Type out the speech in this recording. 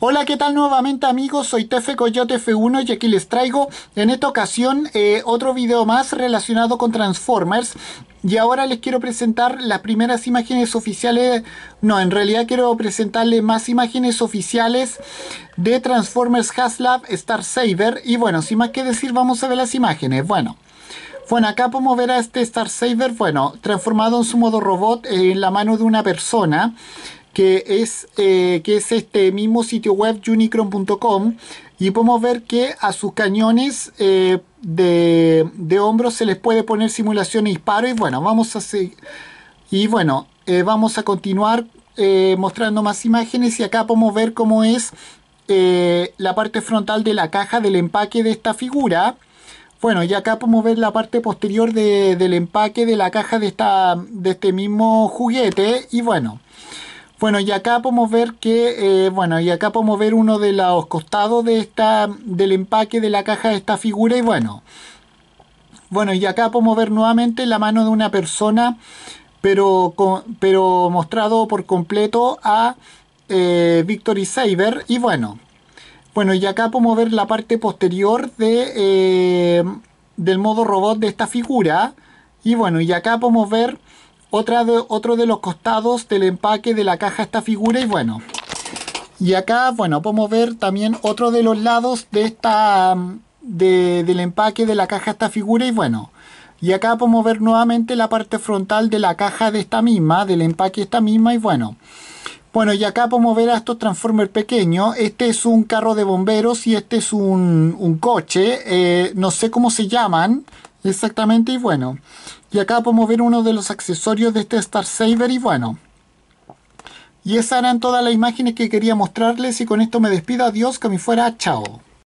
Hola, ¿qué tal nuevamente amigos? Soy Tefe Coyote F1 y aquí les traigo en esta ocasión eh, otro video más relacionado con Transformers. Y ahora les quiero presentar las primeras imágenes oficiales, no, en realidad quiero presentarles más imágenes oficiales de Transformers Haslab Star Saber. Y bueno, sin más que decir, vamos a ver las imágenes. Bueno. Bueno, acá podemos ver a este Star Saber, bueno, transformado en su modo robot en la mano de una persona que es, eh, que es este mismo sitio web unicron.com y podemos ver que a sus cañones eh, de, de hombros se les puede poner simulación y disparo y bueno, vamos a y bueno, eh, vamos a continuar mostrando más imágenes y acá podemos ver cómo es la parte frontal de la caja del empaque de esta figura. Bueno, y acá podemos ver la parte posterior del empaque de la caja de, esta, de este mismo juguete. Y bueno, bueno, y acá podemos ver que, eh, bueno, y acá podemos ver uno de los costados de esta, del empaque de la caja de esta figura y bueno. Bueno, y acá podemos ver nuevamente la mano de una persona, pero, pero mostrado por completo a eh, Victory Saber y bueno. Bueno, y acá podemos ver la parte posterior de, eh, del modo robot de esta figura. Y bueno, y acá podemos ver de, otro de los costados del empaque de la caja esta figura y bueno. Y acá, bueno, podemos ver también otro de los lados de esta del empaque de la caja esta figura y bueno. Y acá podemos ver nuevamente la parte frontal de la caja de esta misma, del empaque esta misma y bueno. Bueno, y acá podemos ver a estos Transformers pequeños. Este es un carro de bomberos y este es un, un coche. Eh, no sé cómo se llaman exactamente y bueno. Y acá podemos ver uno de los accesorios de este Star Saber y bueno. Y esas eran todas las imágenes que quería mostrarles y con esto me despido. Adiós, que me fuera. Chao.